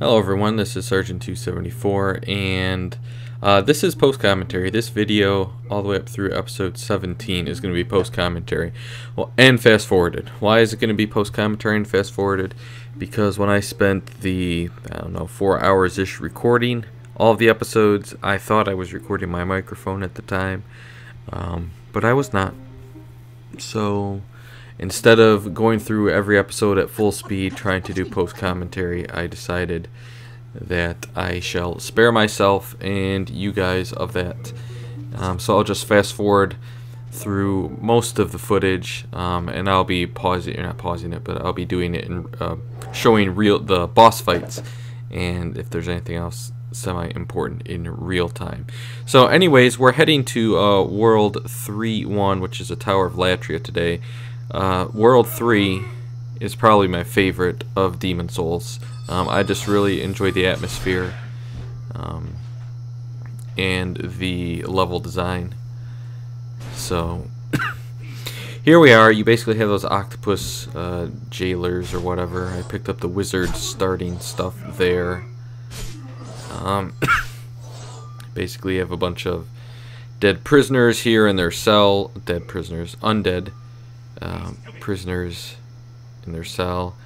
Hello everyone, this is Sergeant 274 and uh, this is post commentary. This video all the way up through episode 17 is going to be post commentary well, and fast forwarded. Why is it going to be post commentary and fast forwarded? Because when I spent the, I don't know, four hours ish recording all the episodes, I thought I was recording my microphone at the time, um, but I was not. So instead of going through every episode at full speed trying to do post commentary, I decided that I shall spare myself and you guys of that. Um, so I'll just fast forward through most of the footage, um, and I'll be pausing, or not pausing it, but I'll be doing it and uh, showing real the boss fights, and if there's anything else semi-important in real time. So, anyways, we're heading to uh, World 3-1, which is a Tower of Latria today. Uh, World 3 is probably my favorite of Demon Souls. Um, I just really enjoy the atmosphere um, and the level design. So, here we are. You basically have those octopus uh, jailers or whatever. I picked up the wizard starting stuff there. Um, basically, you have a bunch of dead prisoners here in their cell. Dead prisoners, undead um, prisoners in their cell.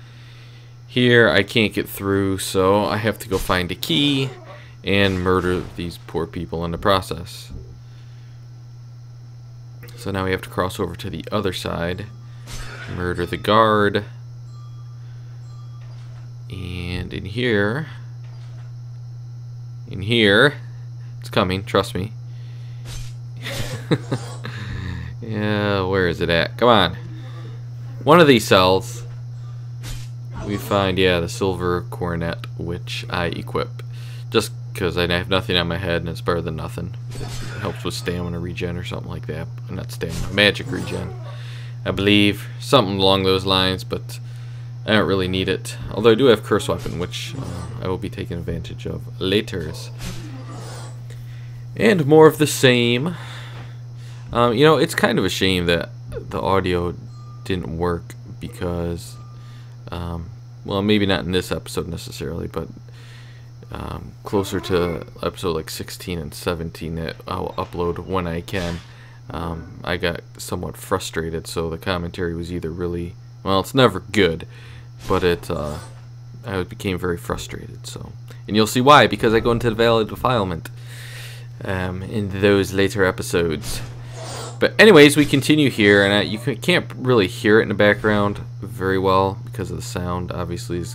Here I can't get through, so I have to go find a key and murder these poor people in the process. So now we have to cross over to the other side, murder the guard, and in here, in here, it's coming, trust me. Yeah, where is it at? Come on. One of these cells, we find, yeah, the silver coronet, which I equip. Just because I have nothing on my head and it's better than nothing. It helps with stamina regen or something like that. Not stamina, magic regen. I believe. Something along those lines, but I don't really need it. Although I do have curse weapon, which uh, I will be taking advantage of later. And more of the same. Um, you know, it's kind of a shame that the audio didn't work because, um, well, maybe not in this episode necessarily, but um, closer to episode like 16 and 17 that I'll upload when I can. Um, I got somewhat frustrated, so the commentary was either really, well, it's never good, but it, uh, I became very frustrated. So, and you'll see why because I go into the Valley of Defilement um, in those later episodes. But anyways, we continue here, and you can't really hear it in the background very well because of the sound, obviously. Is,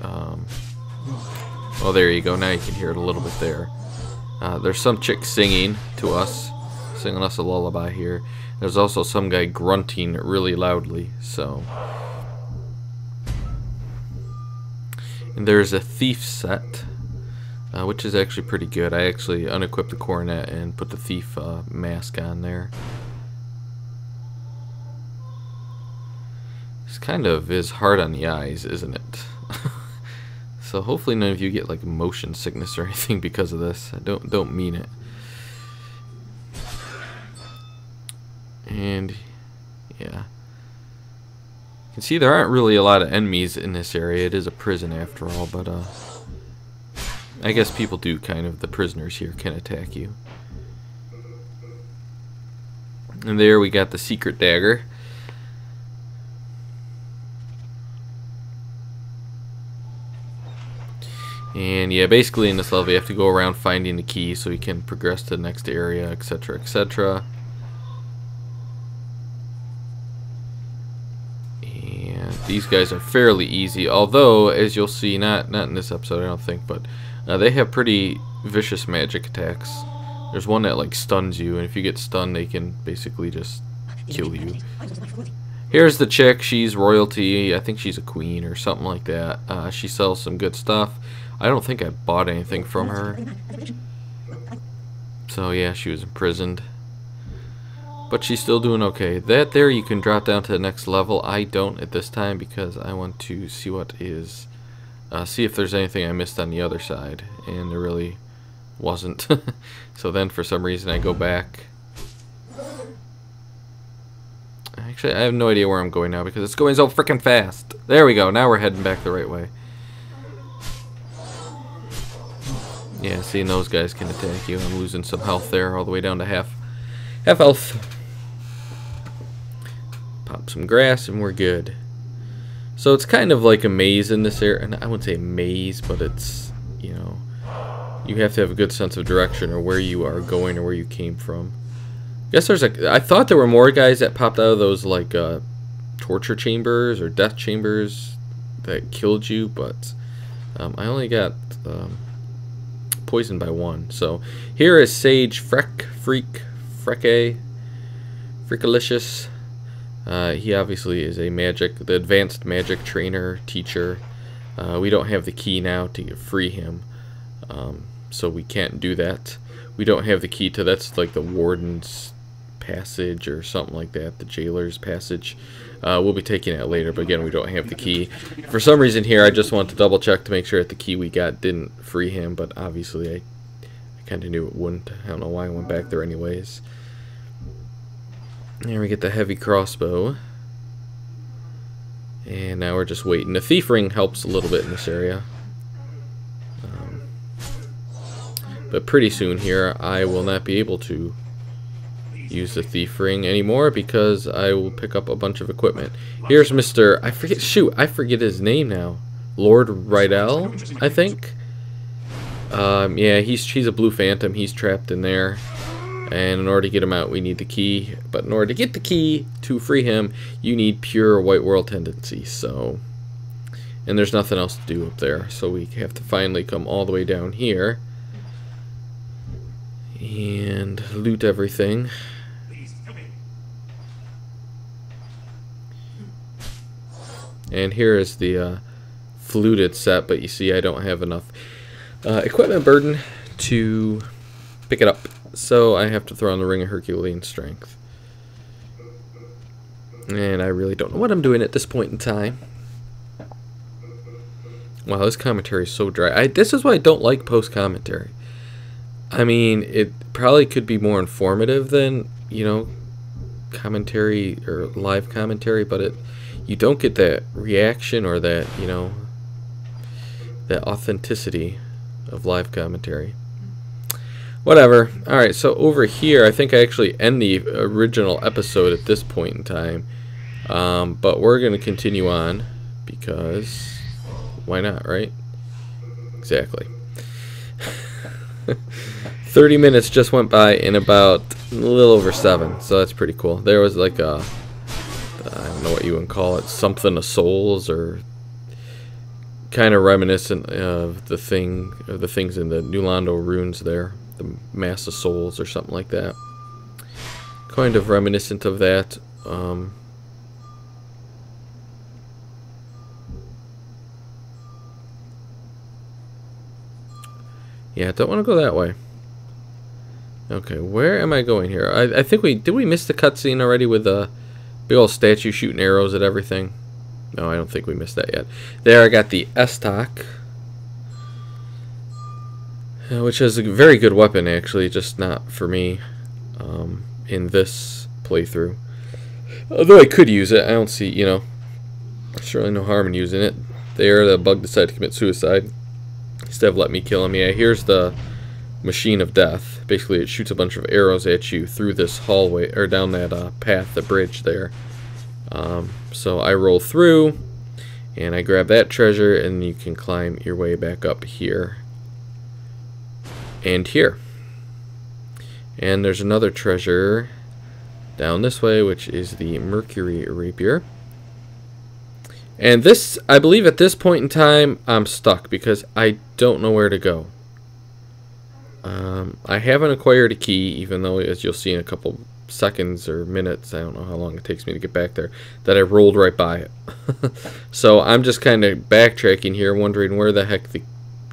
um, well, there you go. Now you can hear it a little bit there. Uh, there's some chick singing to us, singing us a lullaby here. There's also some guy grunting really loudly, so... And there's a thief set, uh, which is actually pretty good. I actually unequipped the coronet and put the thief uh, mask on there. This kind of is hard on the eyes, isn't it? so hopefully none of you get like motion sickness or anything because of this. I don't don't mean it. And yeah. You can see there aren't really a lot of enemies in this area. It is a prison after all, but uh I guess people do kind of, the prisoners here can attack you. And there we got the secret dagger. And yeah, basically in this level you have to go around finding the key so you can progress to the next area, etc, etc. And these guys are fairly easy, although as you'll see, not not in this episode I don't think, but uh, they have pretty vicious magic attacks. There's one that like stuns you, and if you get stunned they can basically just kill you. Here's the chick, she's royalty, I think she's a queen or something like that. Uh, she sells some good stuff. I don't think I bought anything from her. So yeah, she was imprisoned. But she's still doing okay. That there you can drop down to the next level. I don't at this time because I want to see what is... Uh, see if there's anything I missed on the other side. And there really wasn't. so then for some reason I go back. Actually, I have no idea where I'm going now because it's going so freaking fast. There we go. Now we're heading back the right way. Yeah, seeing those guys can attack you. I'm losing some health there, all the way down to half, half health. Pop some grass and we're good. So it's kind of like a maze in this area. And I wouldn't say maze, but it's, you know, you have to have a good sense of direction or where you are going or where you came from. I guess there's a. I thought there were more guys that popped out of those like uh, torture chambers or death chambers that killed you, but um, I only got um, poisoned by one. So here is Sage Freck, Freak, Frecke, Freakalicious. Uh, he obviously is a magic, the advanced magic trainer, teacher. Uh, we don't have the key now to free him, um, so we can't do that. We don't have the key to, that's like the warden's passage or something like that, the jailer's passage. Uh, we'll be taking it later, but again, we don't have the key. For some reason here, I just want to double check to make sure that the key we got didn't free him, but obviously I, I kind of knew it wouldn't. I don't know why I went back there anyways. There we get the heavy crossbow. And now we're just waiting. The thief ring helps a little bit in this area. Um, but pretty soon here, I will not be able to use the thief ring anymore because I will pick up a bunch of equipment. Here's Mr. I forget shoot, I forget his name now. Lord Rydell, I think. Um, yeah, he's he's a blue phantom. He's trapped in there. And in order to get him out, we need the key. But in order to get the key to free him, you need pure white world tendency. So, and there's nothing else to do up there. So we have to finally come all the way down here and loot everything. And here is the uh, fluted set, but you see I don't have enough uh, equipment burden to pick it up. So I have to throw on the Ring of Herculean Strength. And I really don't know what I'm doing at this point in time. Wow, this commentary is so dry. I, this is why I don't like post-commentary. I mean, it probably could be more informative than, you know, commentary or live commentary, but it you don't get that reaction or that, you know, that authenticity of live commentary. Whatever. Alright, so over here, I think I actually end the original episode at this point in time. Um, but we're going to continue on because why not, right? Exactly. 30 minutes just went by in about a little over 7, so that's pretty cool. There was like a I don't know what you would call it, something of souls or kind of reminiscent of the thing of the things in the New Londo ruins there, the mass of souls or something like that. Kind of reminiscent of that. Um, yeah, I don't want to go that way. Okay, where am I going here? I, I think we did we miss the cutscene already with the Big old statue shooting arrows at everything. No, I don't think we missed that yet. There I got the Estoc. Uh, which is a very good weapon, actually, just not for me um, in this playthrough. Although I could use it, I don't see, you know, surely no harm in using it. There, the bug decided to commit suicide. Instead of let me kill him. Yeah, here's the machine of death. Basically, it shoots a bunch of arrows at you through this hallway, or down that uh, path, the bridge there. Um, so I roll through, and I grab that treasure, and you can climb your way back up here. And here. And there's another treasure down this way, which is the Mercury Rapier. And this, I believe at this point in time, I'm stuck because I don't know where to go. Um, I haven't acquired a key, even though, as you'll see in a couple seconds or minutes, I don't know how long it takes me to get back there, that I rolled right by it. so I'm just kind of backtracking here, wondering where the heck the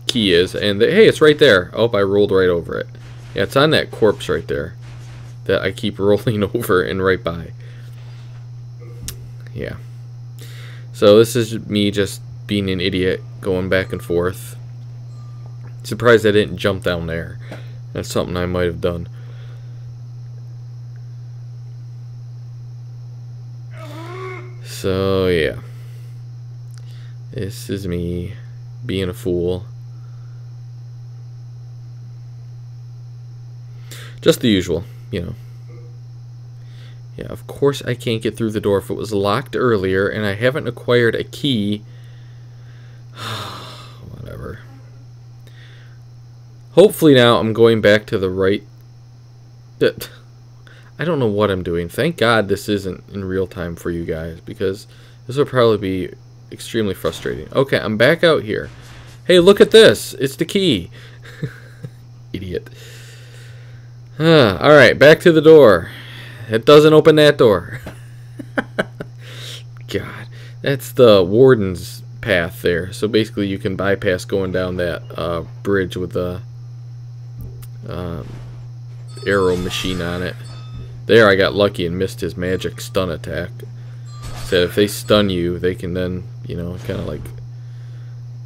key is. And hey, it's right there. Oh, I rolled right over it. Yeah, it's on that corpse right there that I keep rolling over and right by. Yeah. So this is me just being an idiot, going back and forth. Surprised I didn't jump down there. That's something I might have done. So, yeah. This is me being a fool. Just the usual, you know. Yeah, of course I can't get through the door if it was locked earlier and I haven't acquired a key. Whatever. Hopefully now I'm going back to the right... I don't know what I'm doing. Thank God this isn't in real time for you guys because this will probably be extremely frustrating. Okay, I'm back out here. Hey, look at this. It's the key. Idiot. Uh, Alright, back to the door. It doesn't open that door. God, that's the warden's path there. So basically you can bypass going down that uh, bridge with the um, arrow machine on it. There I got lucky and missed his magic stun attack. Said if they stun you, they can then, you know, kind of like,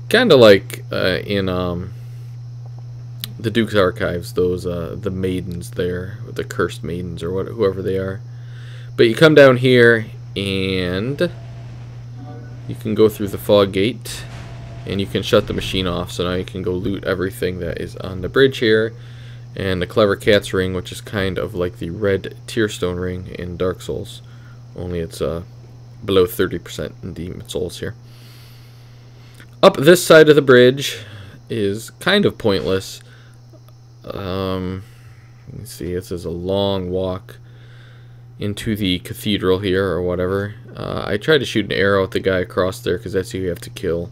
kind of like uh, in um, the Duke's Archives, those uh, the maidens there, the cursed maidens or what, whoever they are. But you come down here and you can go through the fog gate and you can shut the machine off. So now you can go loot everything that is on the bridge here and the Clever Rat's Ring, which is kind of like the red Tearstone Ring in Dark Souls, only it's uh, below 30% in Demon Souls here. Up this side of the bridge is kind of pointless. Um, let's see, this is a long walk into the cathedral here or whatever. Uh, I tried to shoot an arrow at the guy across there because that's who you have to kill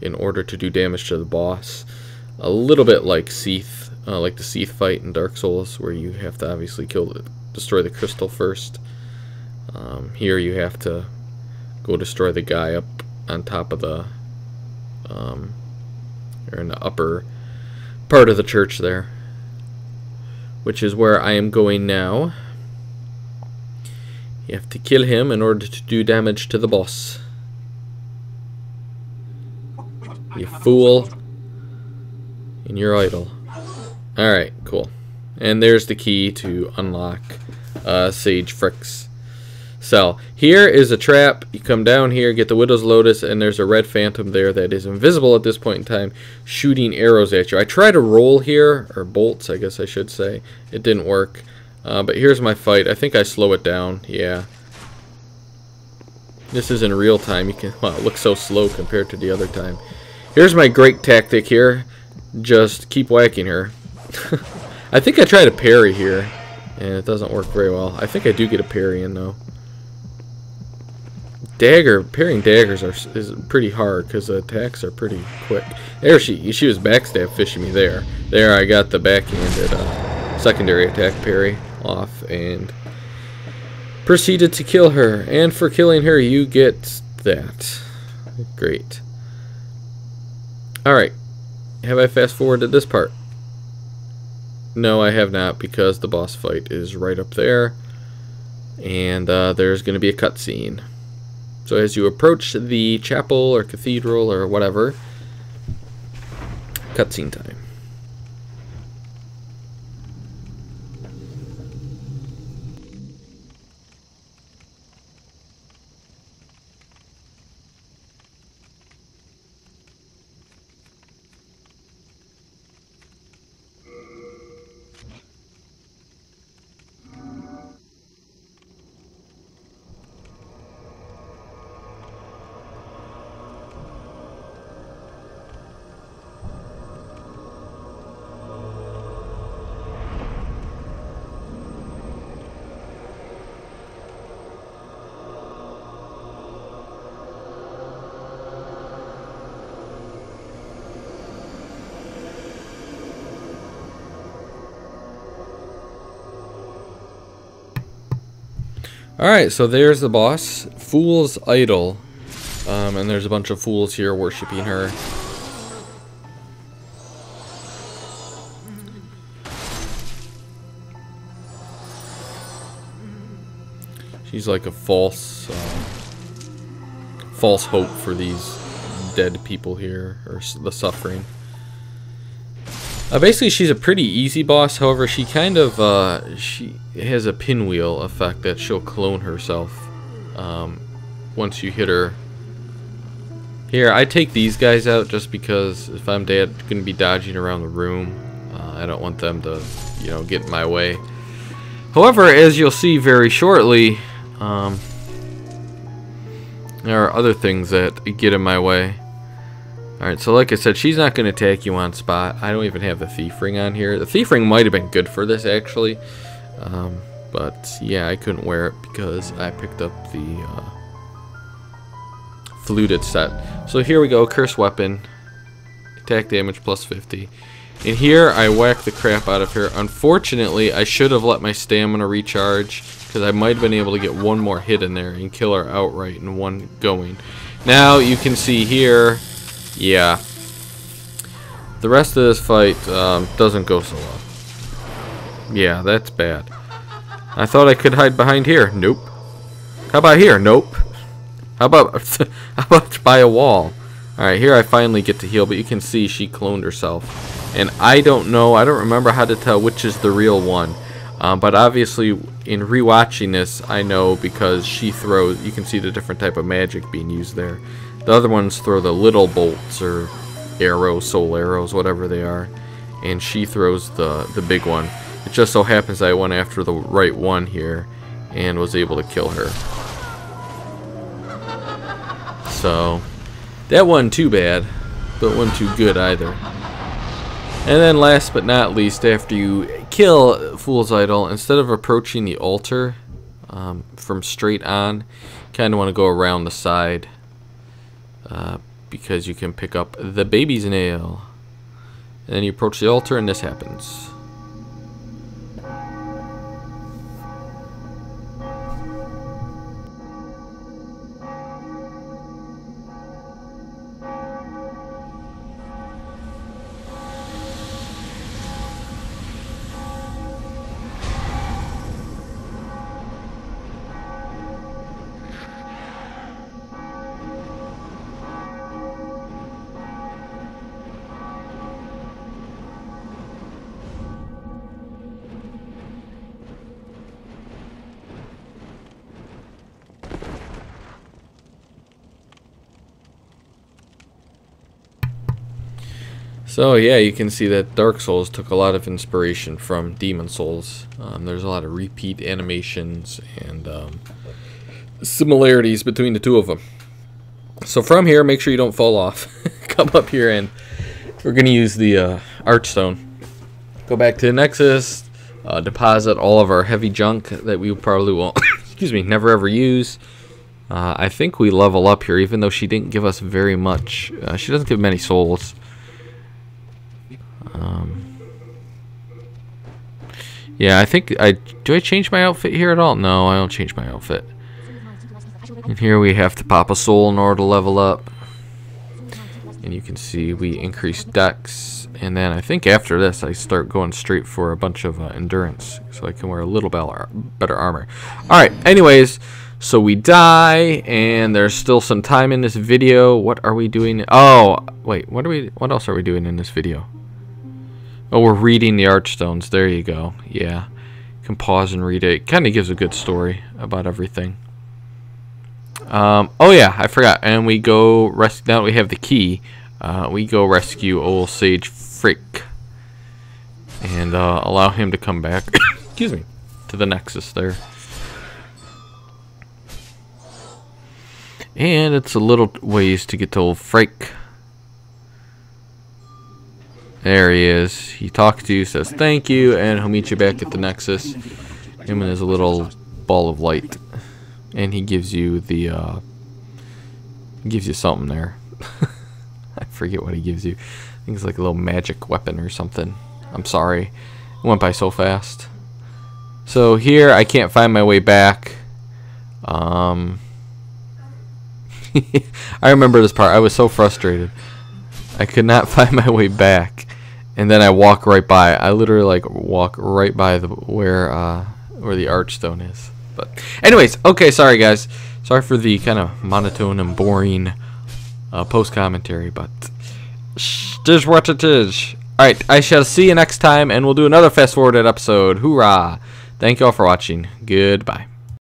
in order to do damage to the boss. A little bit like Seath uh, like the Seath fight in Dark Souls, where you have to obviously kill, the, destroy the crystal first. Um, here you have to go destroy the guy up on top of the, um, or in the upper part of the church there, which is where I am going now. You have to kill him in order to do damage to the boss. You fool. And you're idle. Alright, cool. And there's the key to unlock uh, Sage Frick's cell. Here is a trap. You come down here, get the Widow's Lotus, and there's a red phantom there that is invisible at this point in time, shooting arrows at you. I tried to roll here, or bolts, I guess I should say. It didn't work. Uh, but here's my fight. I think I slow it down. Yeah. This is in real time. You can, well, it looks so slow compared to the other time. Here's my great tactic here. Just keep whacking her. I think I tried a parry here, and it doesn't work very well. I think I do get a parry in, though. Dagger, parrying daggers are is pretty hard, because the attacks are pretty quick. There she, she was backstab fishing me there. There I got the backhanded uh, secondary attack parry off, and proceeded to kill her. And for killing her, you get that. Great. Alright. Have I fast forwarded this part? No, I have not because the boss fight is right up there. And uh, there's going to be a cutscene. So as you approach the chapel or cathedral or whatever, cutscene time. Alright, so there's the boss. Fool's Idol. Um, and there's a bunch of fools here worshipping her. She's like a false, uh, false hope for these dead people here, or the suffering. Uh, basically, she's a pretty easy boss. However, she kind of uh, she has a pinwheel effect that she'll clone herself um, once you hit her. Here, I take these guys out just because if I'm dead, going to be dodging around the room, uh, I don't want them to, you know, get in my way. However, as you'll see very shortly, um, there are other things that get in my way. Alright, so like I said, she's not going to attack you on spot. I don't even have the Thief Ring on here. The Thief Ring might have been good for this, actually. Um, but, yeah, I couldn't wear it because I picked up the uh, fluted set. So here we go, Curse Weapon. Attack damage plus 50. And here, I whack the crap out of her. Unfortunately, I should have let my stamina recharge because I might have been able to get one more hit in there and kill her outright in one going. Now, you can see here yeah. The rest of this fight um, doesn't go so well. Yeah, that's bad. I thought I could hide behind here. Nope. How about here? Nope. How about how about by a wall? Alright, here I finally get to heal, but you can see she cloned herself. And I don't know, I don't remember how to tell which is the real one. Um, but obviously, in rewatching this, I know because she throws, you can see the different type of magic being used there. The other ones throw the little bolts or arrows, soul arrows, whatever they are. And she throws the, the big one. It just so happens I went after the right one here and was able to kill her. So, that wasn't too bad, but wasn't too good either. And then last but not least, after you kill Fool's Idol, instead of approaching the altar um, from straight on, kind of want to go around the side uh, because you can pick up the baby's nail. And then you approach the altar and this happens. So yeah, you can see that Dark Souls took a lot of inspiration from Demon Souls. Um, there's a lot of repeat animations and um, similarities between the two of them. So from here, make sure you don't fall off. Come up here and we're going to use the uh, Archstone. Go back to the Nexus, uh, deposit all of our heavy junk that we probably won't, excuse me, never ever use. Uh, I think we level up here, even though she didn't give us very much. Uh, she doesn't give many souls. Um, yeah, I think I do. I change my outfit here at all? No, I don't change my outfit. And here we have to pop a soul in order to level up. And you can see we increase dex. And then I think after this, I start going straight for a bunch of uh, endurance. So I can wear a little better armor. Alright, anyways. So we die, and there's still some time in this video. What are we doing? Oh, wait. What are we? What else are we doing in this video? Oh, we're reading the Archstones. There you go. Yeah. You can pause and read it. Kind of gives a good story about everything. Um, oh, yeah. I forgot. And we go... Rest now we have the key. Uh, we go rescue old Sage Freke. And uh, allow him to come back. excuse me. To the Nexus there. And it's a little ways to get to old Freke. There he is. He talks to you, says thank you, and he'll meet you back at the Nexus. Him and his little ball of light. And he gives you the, uh, gives you something there. I forget what he gives you. I think it's like a little magic weapon or something. I'm sorry. It went by so fast. So here, I can't find my way back. Um, I remember this part. I was so frustrated. I could not find my way back and then I walk right by. I literally like walk right by the where uh, where the archstone is. But anyways, okay, sorry guys, sorry for the kind of monotone and boring uh, post commentary, but just what it is. All right, I shall see you next time, and we'll do another fast forwarded episode. Hoorah! Thank you all for watching. Goodbye.